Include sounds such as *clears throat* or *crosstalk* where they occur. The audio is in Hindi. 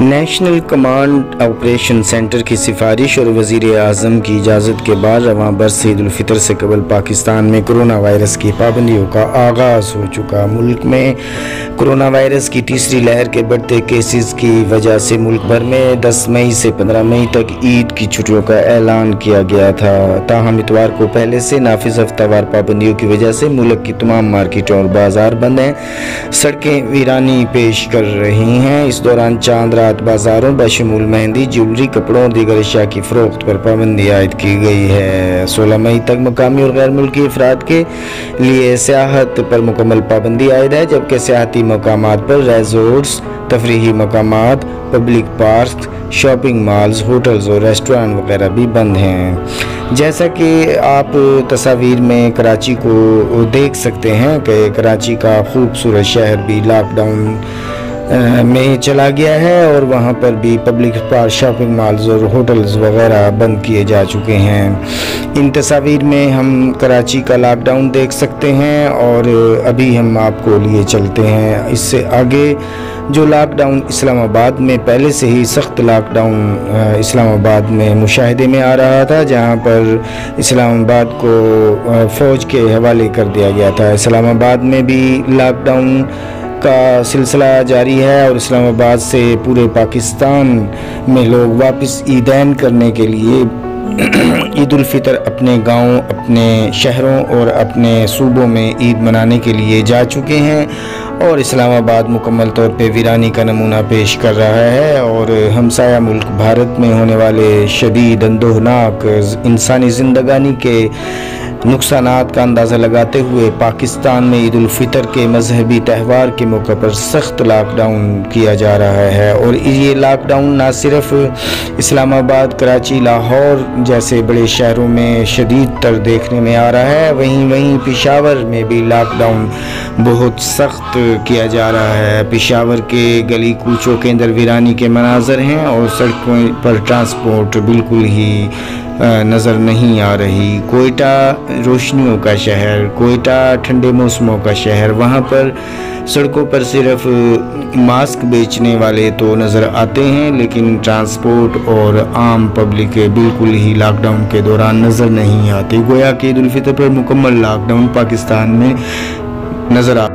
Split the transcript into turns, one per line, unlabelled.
नेशनल कमांड ऑपरेशन सेंटर की सिफारिश और वज़ीर अजम की इजाज़त के बाद रवा बरस ईदालफ़ितर से कबल पाकिस्तान में कोरोना वायरस की पाबंदियों का आगाज़ हो चुका। मुल्क में कोरोना वायरस की तीसरी लहर के बढ़ते केसेस की वजह से मुल्क भर में 10 मई से 15 मई तक ईद की छुट्टियों का ऐलान किया गया था। ताहम इतवार को पहले से नाफिज हफ्तावार पाबंदियों की वजह से मुल्क की तमाम मार्केट और बाज़ार बंद हैं। सड़कें वीरानी पेश कर रही हैं। इस दौरान चाँद रात बाज़ारों, बशमूल मेहंदी, ज्वेलरी, कपड़ों, दीगर अशिया की फ़रोख्त पर पाबंदी आयद की गई है। सोलह मई तक मकामी और गैर मुल्की अफराद के लिए सियाहत पर मुकम्मल पाबंदी आयद है, जबकि सियाती मकाम पर रेजोर्ट्स तफरी मकाम public park, shopping malls, hotels और रेस्टोरेंट वगैरह भी बंद हैं। जैसा कि आप तस्वीर में कराची को देख सकते हैं कि कराची का खूबसूरत शहर भी लॉकडाउन में चला गया है और वहाँ पर भी पब्लिक पार्क शॉपिंग मॉल्स और होटल्स वगैरह बंद किए जा चुके हैं। इन तस्वीर में हम कराची का लॉकडाउन देख सकते हैं और अभी हम आपको लिए चलते हैं। इससे आगे जो लॉकडाउन इस्लामाबाद में पहले से ही सख्त लॉकडाउन इस्लामाबाद में मुशाहदे में आ रहा था, जहाँ पर इस्लामाबाद को फ़ौज के हवाले कर दिया गया था। इस्लामाबाद में भी लॉकडाउन का सिलसिला जारी है और इस्लामाबाद से पूरे पाकिस्तान में लोग वापस ईदैन करने के लिए *clears throat* ईद फितर अपने गाँव, अपने शहरों और अपने सूबों में ईद मनाने के लिए जा चुके हैं और इस्लामाबाद मुकम्मल तौर पे वीरानी का नमूना पेश कर रहा है और हमसाया मुल्क भारत में होने वाले शदीद, अंदोहनाक, इंसानी ज़िंदगानी के नुकसान का अंदाज़ा लगाते हुए पाकिस्तान में ईद फितर के मजहबी त्यौहार के मौके पर सख्त लॉकडाउन किया जा रहा है और ये लॉकडाउन ना सिर्फ़ इस्लामाबाद, कराची, लाहौर जैसे बड़े शहरों में शदीद तर देखने में आ रहा है। वहीं वहीं पिशावर में भी लॉकडाउन बहुत सख्त किया जा रहा है। पिशावर के गली कूचों के अंदर वीरानी के मनाजर हैं और सड़कों पर ट्रांसपोर्ट बिल्कुल ही नज़र नहीं आ रही। कोयटा रोशनियों का शहर, कोयटा ठंडे मौसमों का शहर, वहाँ पर सड़कों पर सिर्फ़ मास्क बेचने वाले तो नज़र आते हैं, लेकिन ट्रांसपोर्ट और आम पब्लिक बिल्कुल ही लॉकडाउन के दौरान नज़र नहीं आती। गोया कि ईद पर मुकम्मल लॉकडाउन पाकिस्तान में नज़र आ